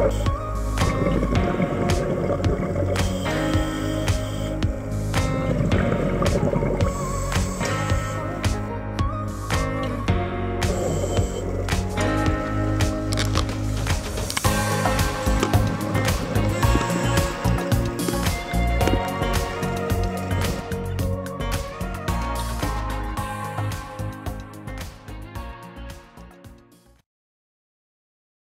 us.